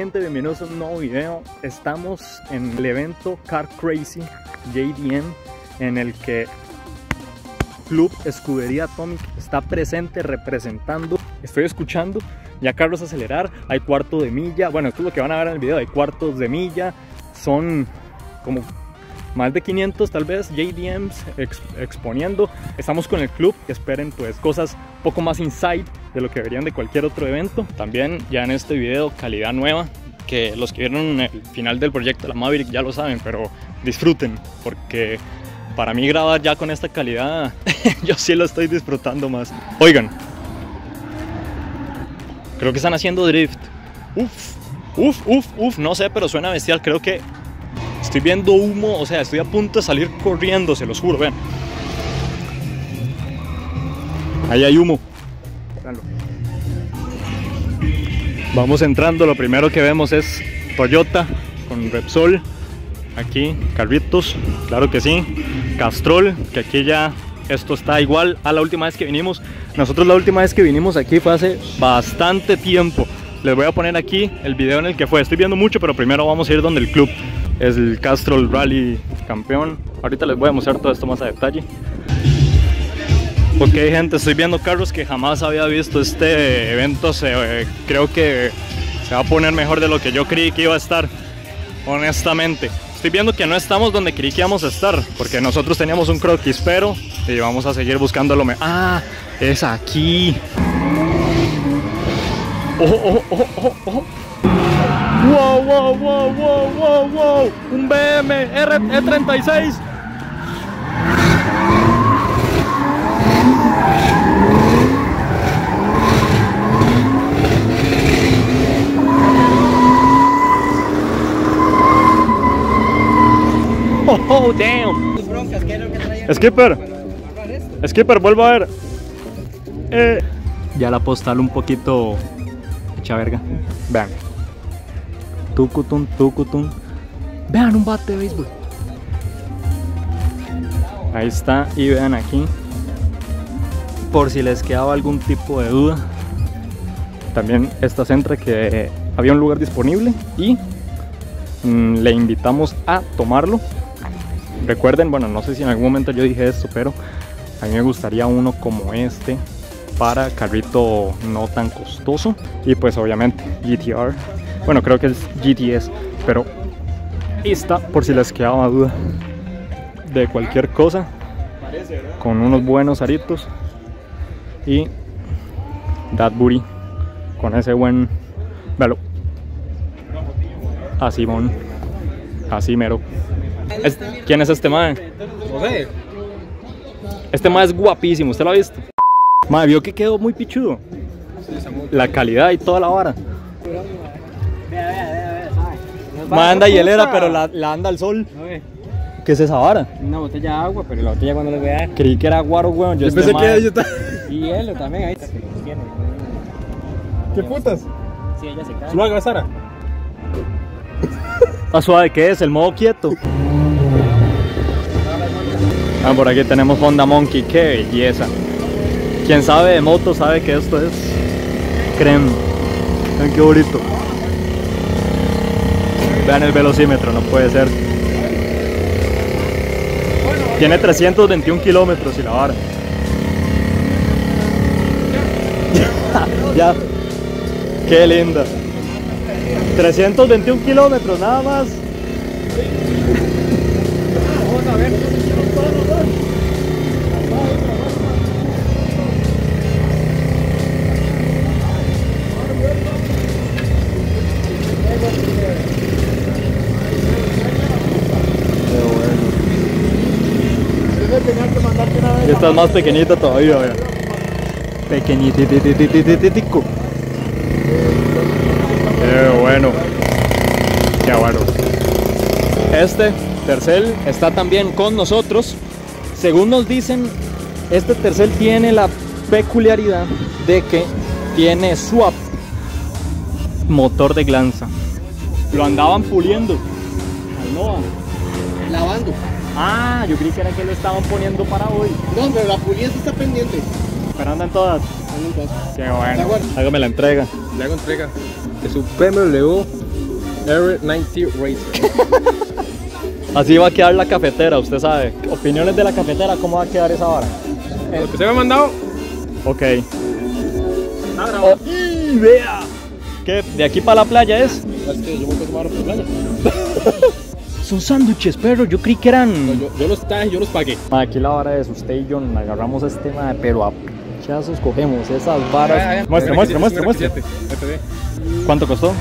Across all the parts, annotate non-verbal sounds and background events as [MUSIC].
Gente, bienvenidos a un nuevo video. Estamos en el evento Car Crazy JDM en el que Club Escudería Atomic está presente representando. Estoy escuchando ya Carlos acelerar, hay cuarto de milla. Bueno, esto es lo que van a ver en el video, hay cuartos de milla. Son como más de 500 tal vez JDMs exponiendo. Estamos con el club, esperen pues cosas poco más inside de lo que verían de cualquier otro evento. También ya en este video calidad nueva, que los que vieron el final del proyecto la Maverick ya lo saben, pero disfruten porque para mí grabar ya con esta calidad [LAUGHS] yo sí lo estoy disfrutando más. Oigan, creo que están haciendo drift. Uf, uf, uf, uf, no sé, pero suena bestial. Creo que Estoy viendo humo, o sea, estoy a punto de salir corriendo, se los juro, vean. Ahí hay humo. Vamos entrando, lo primero que vemos es Toyota con Repsol. Aquí, carritos, claro que sí. Castrol, que aquí ya esto está igual a la última vez que vinimos. Nosotros la última vez que vinimos aquí fue hace bastante tiempo. Les voy a poner aquí el video en el que fue. Estoy viendo mucho, pero primero vamos a ir donde el club es el Castrol Rally campeón. Ahorita les voy a mostrar todo esto más a detalle. Ok gente, estoy viendo carros que jamás había visto. Este evento se, creo que se va a poner mejor de lo que yo creí que iba a estar, honestamente. Estoy viendo que no estamos donde creí que íbamos a estar, porque nosotros teníamos un croquis, pero y vamos a seguir buscándolo. Ah, es aquí. Ojo, ojo, ojo, ojo, ojo. ¡Wow, wow, wow, wow, wow, wow! Un BM R E36. Oh, oh, damn. Skipper. Skipper, vuelvo a ver. Eh. Ya la postal un poquito hecha verga. Vean. Tucutun, tucutun. Vean un bate de béisbol. Ahí está, y vean aquí. Por si les quedaba algún tipo de duda. También esta centra que había un lugar disponible y mm, le invitamos a tomarlo. Recuerden, bueno, no sé si en algún momento yo dije esto, pero a mí me gustaría uno como este para carrito no tan costoso y pues obviamente GTR bueno, creo que es GTS, pero esta, por si les quedaba duda de cualquier cosa, con unos buenos aritos y that booty con ese buen velo. Así mon así mero. ¿quién es este mae? este mae es guapísimo, ¿usted lo ha visto? mae, vio que quedó muy pichudo. La calidad y toda la vara Manda hielera, pero la, la, anda al sol. ¿Qué es esa vara? Una botella de agua, pero la botella cuando le voy a dar. Creí que era guaro, weón. Yo, pensé que yo Y hielo también ahí. ¿Qué putas? Sí, ella se cae. Suave, Sara. ¿A suave qué es? El modo quieto. Ah, por aquí tenemos Honda Monkey. Qué belleza. Quien sabe de moto sabe que esto es creme. Vean qué bonito. Vean el velocímetro, no puede ser. Tiene 321 kilómetros y la vara. [LAUGHS] ya. Qué linda. 321 kilómetros nada más. Vamos a ver. Y esta es más pequeñita todavía, vean. Pequeñititico. Qué bueno. Qué bueno. Este Tercel está también con nosotros. Según nos dicen, este Tercel tiene la peculiaridad de que tiene swap motor de glanza. Lo andaban puliendo. Lavando. Ah, yo creí que era que lo estaban poniendo para hoy. No, pero la puliza está pendiente. Pero andan todas. Qué bueno. Hágame la entrega. Le hago entrega de su BMW R90 Racing. Así va a quedar la cafetera, usted sabe. Opiniones de la cafetera, ¿cómo va a quedar esa hora? Lo que se me ha mandado. Ok. Oh, ¡y vea! ¿Qué? ¿De aquí para la playa es? Es que yo voy a tomar por playa. [LAUGHS] Son sándwiches, pero yo creí que eran. Yo, yo los traje, yo los pagué. Aquí la vara es usted y yo agarramos este ma, pero a pinchazos cogemos esas varas. Muestre, muestre, muestre, muestre. ¿Cuánto costó?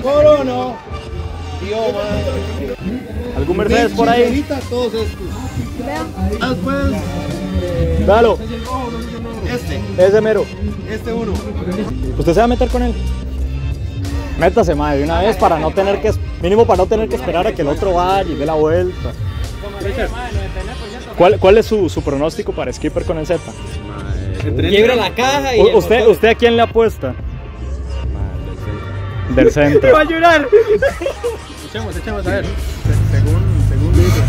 ¿Cómo no? Tío, ¿Algún Mercedes por ahí? Todos estos. Ah, pues, Dalo, este, ese mero. este uno. ¿Usted se va a meter con él? Métase, madre, de una vez para no tener que, mínimo para no tener que esperar a que el otro vaya y dé la vuelta. ¿Cuál, cuál es su, su pronóstico para Skipper con el Z? Quiebra la caja y. U- ¿Usted, ¿Usted a quién le apuesta? Del centro. [LAUGHS] a llorar! Echemos, echemos, a ver. Según, según dice.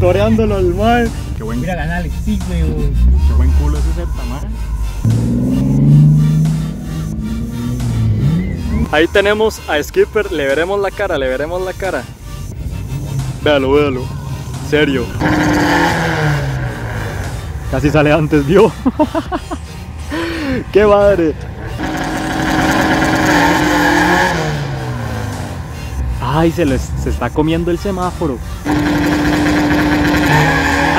Toreándolo al mar. Qué buen, Mira el análisis, sí, güey. qué buen culo ese Z, madre. Ahí tenemos a Skipper, le veremos la cara, le veremos la cara. Véalo, véalo. Serio. Casi sale antes, vio. [LAUGHS] ¡Qué madre! Ay, se, les, se está comiendo el semáforo.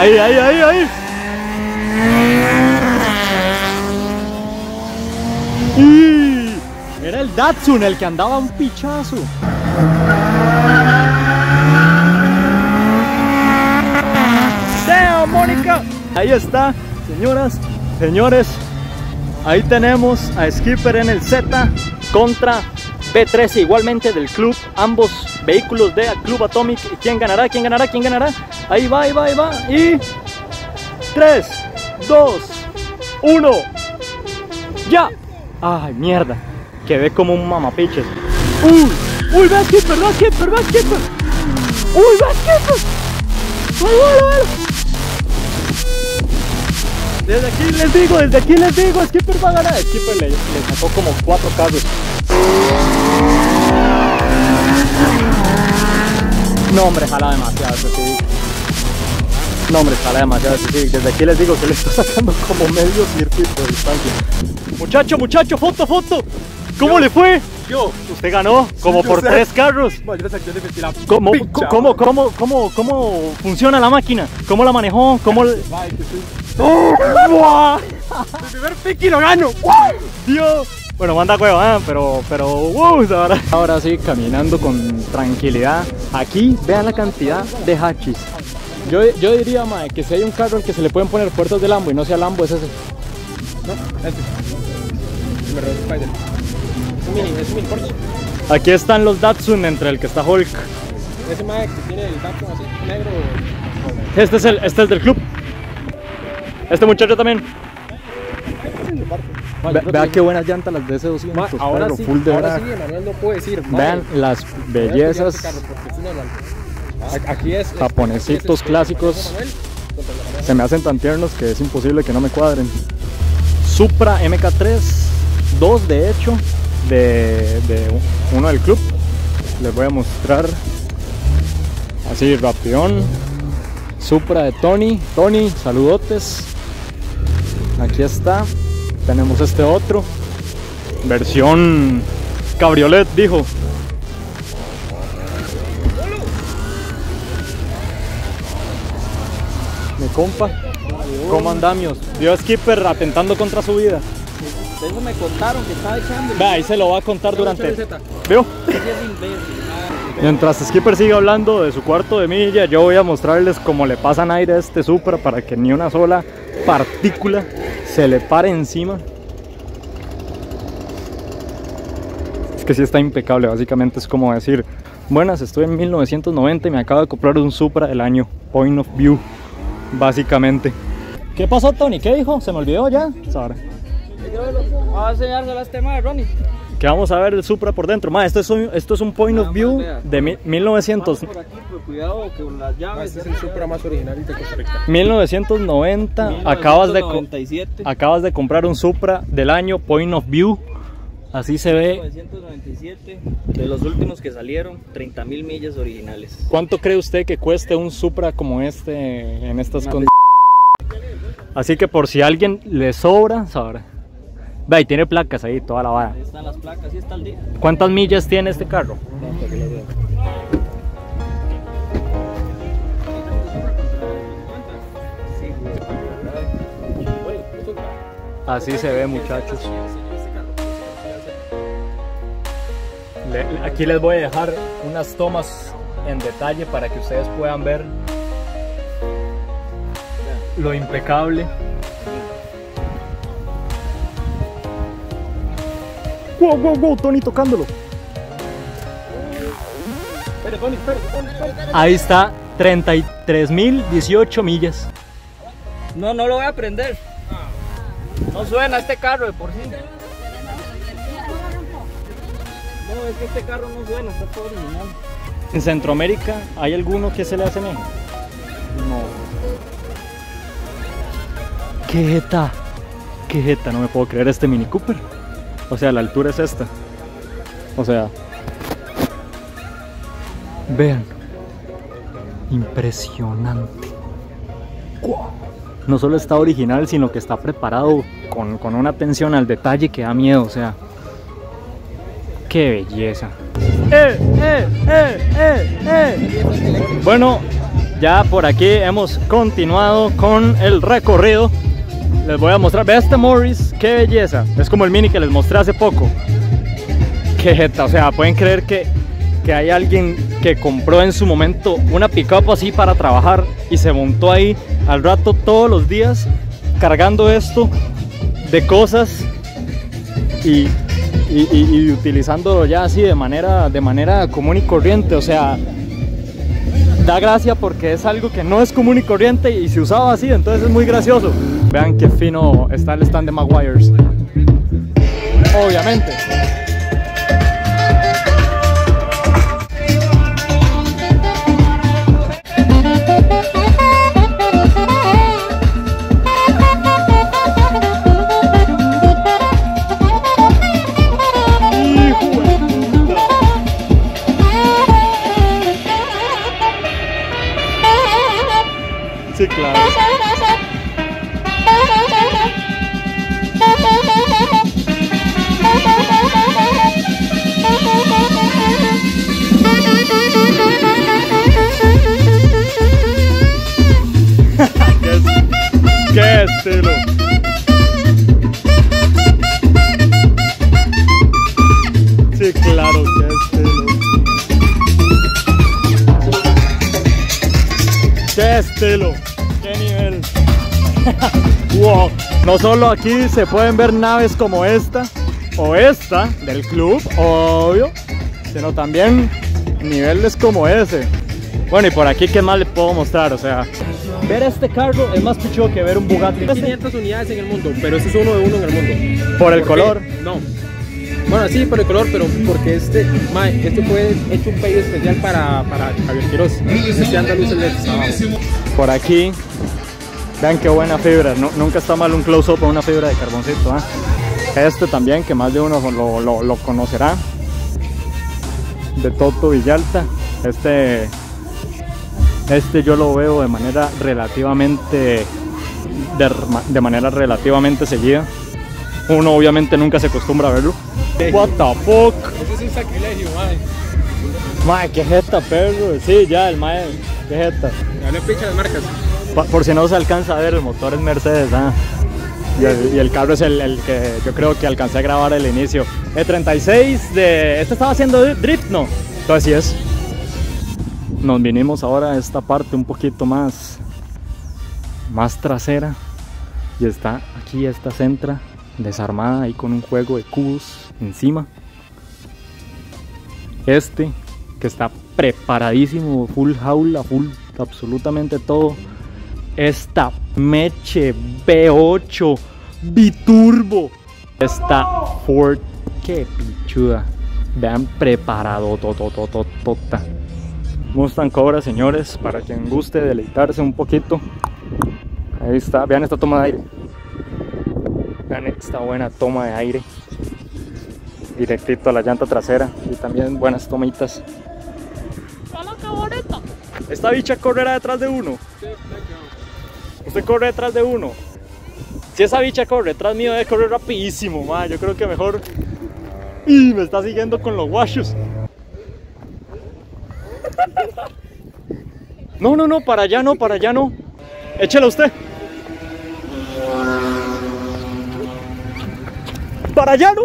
Ahí, ahí, ahí, ahí. Y Era el Datsun el que andaba un pichazo. ¡Damn, Mónica! Ahí está, señoras, señores. Ahí tenemos a Skipper en el Z contra B13 igualmente del club. Ambos vehículos de Club Atomic. ¿Quién ganará? ¿Quién ganará? ¿Quién ganará? Ahí va, ahí va, ahí va. Y 3, 2, 1. ¡Ya! ¡Ay, mierda! Quedé como un mamapiches. ¡Uy! ¡Uy, Skipper, va Skipper! ¡Uy, Skipper! ¡Ay, bueno, bueno! Desde aquí les digo, desde aquí les digo, Skipper va a ganar. Skipper le, le sacó como cuatro carros. No, hombre, jala demasiado ese Civic. No, hombre, jala demasiado ese Civic. Desde aquí les digo que le está sacando como medio circuito de distancia. Muchacho, muchacho, foto, foto. ¿Cómo le fue? Yo. Usted ganó como yo por sé. tres carros. Bueno, yo le saqué de vestir la ¿Cómo, pincha, cómo, cómo, cómo, cómo funciona la máquina? ¿Cómo la manejó? ¿Cómo le... Ay, que sí. ¡Buah! El primer piqui lo gano. Dios. Bueno, manda huevo, ¿eh? pero, pero, wow, ahora. ahora sí, caminando con tranquilidad. Aquí, vean la cantidad de hachis. Yo, yo diría, mae, que si hay un carro al que se le pueden poner puertas de Lambo y no sea Lambo, es ese. No, este. Me robó Spider. Es un mini, es un mini Porsche. Aquí están los Datsun entre el que está Hulk. Ese mae que tiene el gato así, negro. Este es el, este es del club. Este muchacho también. Ve- vea qué buenas llantas las de ese 200. Ma, ahora perro, sí, full de ahora sí, Emanuel no puede decir. Vean las bellezas. Aquí es. Japonesitos es- clásicos. es Emanuel contra la Emanuel. Se me hacen tan tiernos que es imposible que no me cuadren. Supra MK3, dos de hecho, de, de uno del club. Les voy a mostrar así rapidón. Supra de Tony. Tony, saludotes. Aquí está. Tenemos este otro. Versión cabriolet, dijo. Mi compa. ¿Cómo andamios? Vio a Skipper atentando contra su vida. Eso me contaron que estaba echando. Ahí se lo va a contar durante. ¿Vio? Mientras Skipper sigue hablando de su cuarto de milla, yo voy a mostrarles cómo le pasan aire a este Supra para que ni una sola partícula se le pare encima. Es que sí está impecable, básicamente es como decir, buenas, estoy en 1990 y me acabo de comprar un Supra del año Point of View, básicamente. ¿Qué pasó, Tony? ¿Qué dijo? ¿Se me olvidó ya? Ahora. Vamos a enseñárselo a este mae, Ronnie. Que vamos a ver el Supra por dentro. Ma, esto es un, esto es un point of view de 1900. Por aquí, pero cuidado con las llaves. Este es el Supra más original de Costa Rica. 1990, acabas de, co- 1997. acabas de comprar un Supra del año Point of View. Así se ve. 1997, de los últimos que salieron, 30 mil millas originales. ¿Cuánto cree usted que cueste un Supra como este en estas condiciones? Así que por si a alguien le sobra, sabrá. Ve, y tiene placas ahí, toda la vara. Ahí están las placas, y está el día. ¿Cuántas millas tiene este carro? Así se ve, muchachos. Le- aquí les voy a dejar unas tomas en detalle para que ustedes puedan ver lo impecable. Wow, wow, wow, Tony tocándolo. Espere, Tony, espere, Tony, espere. Ahí está, 33.018 millas. No, no lo voy a prender. No suena este carro de por sí. No, es que este carro no suena, está todo original. En Centroamérica, ¿hay alguno que se le asemeje? No. ¿Qué jeta? ¿Qué jeta? No me puedo creer este Mini Cooper. O sea, la altura es esta. O sea. Vean. Impresionante. ¡Guau! No solo está original, sino que está preparado con, con una atención al detalle que da miedo. O sea. ¡Qué belleza! ¡Eh, eh, eh, eh, eh! Bueno, ya por aquí hemos continuado con el recorrido. Les voy a mostrar. Ve este Morris, qué belleza. Es como el mini que les mostré hace poco. Qué jeta, o sea, pueden creer que, que hay alguien que compró en su momento una pickup así para trabajar y se montó ahí al rato todos los días cargando esto de cosas y, y, y- utilizándolo ya así de manera, de manera común y corriente. O sea, da gracia porque es algo que no es común y corriente y se usaba así, entonces es muy gracioso. Vean qué fino está el stand de Maguires. Obviamente. Es-? Sí, claro, qué estilo. ¡Qué estilo! ¡Qué nivel! [LAUGHS] ¡Wow! No solo aquí se pueden ver naves como esta o esta del club, obvio, sino también niveles como ese. Bueno, y por aquí, ¿qué más le puedo mostrar? O sea, ver este carro es más pichudo que ver un Bugatti. Hay 500 unidades en el mundo, pero este es uno de uno en el mundo. Por el color. No. Bueno, sí, por el color, pero porque este, mae, este fue hecho un pedido especial para, para Javier Quiroz. Este anda. Por aquí, vean qué buena fibra. Nu- nunca está mal un close-up o una fibra de carboncito. ¿ah? Este también, que más de uno lo, lo- lo conocerá. De Toto Villalta. Este, este yo lo veo de manera relativamente, de, de manera relativamente seguida. Uno obviamente nunca se acostumbra a verlo. What the fuck? Ese es un sacrilegio, mae. Mae, qué jeta, perro. Sí, ya, el mae, qué jeta. Ya le picha las marcas. Pa- Por si no se alcanza a ver, el motor es Mercedes, ah. y, el, y el carro es el, el que yo creo que alcancé a grabar el inicio. El 36 de... Este estaba haciendo dri- drift, ¿no? Entonces sí es. Nos vinimos ahora a esta parte un poquito más... Más trasera. Y está aquí esta centra desarmada ahí con un juego de cubos encima. Este que está preparadísimo, full jaula, full absolutamente todo. Esta Meche B8 Biturbo. Esta Ford Qué pichuda. Vean preparado totototota. Mustang Cobra, señores, para quien guste deleitarse un poquito. Ahí está, vean esta toma de aire. Vean esta buena toma de aire. Directito a la llanta trasera y también buenas tomitas. Esta bicha correrá detrás de uno. Usted corre detrás de uno. Si esa bicha corre detrás mío, debe correr rapidísimo, ma. Yo creo que mejor. Y me está siguiendo con los guachos. No, no, no, para allá no, para allá no. Échela usted. Para allá no.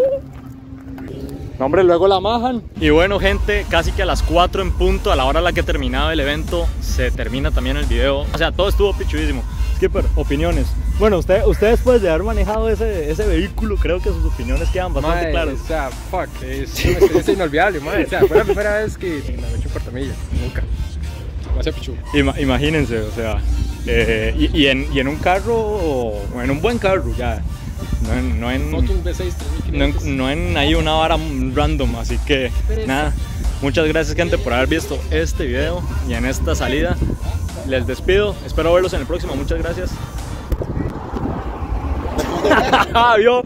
No, hombre, luego la majan. Y bueno, gente, casi que a las 4 en punto, a la hora a la que terminaba el evento, se termina también el video. O sea, todo estuvo pichudísimo. Skipper, opiniones. Bueno, usted, usted después de haber manejado ese, ese vehículo, creo que sus opiniones quedan bastante Mae, claras. O sea, fuck, es una experiencia inolvidable, madre. O sea, fue la primera vez que me he hecho un cortamilla. Nunca. Ima- imagínense, o sea, eh, y, y en, y en un carro, o en un buen carro, ya. No en, no en, Foto un V6 no en, 3500. no en ahí una vara random, así que nada. Muchas gracias gente por haber visto este video y en esta salida. Les despido, espero verlos en el próximo, muchas gracias. [LAUGHS] Vio,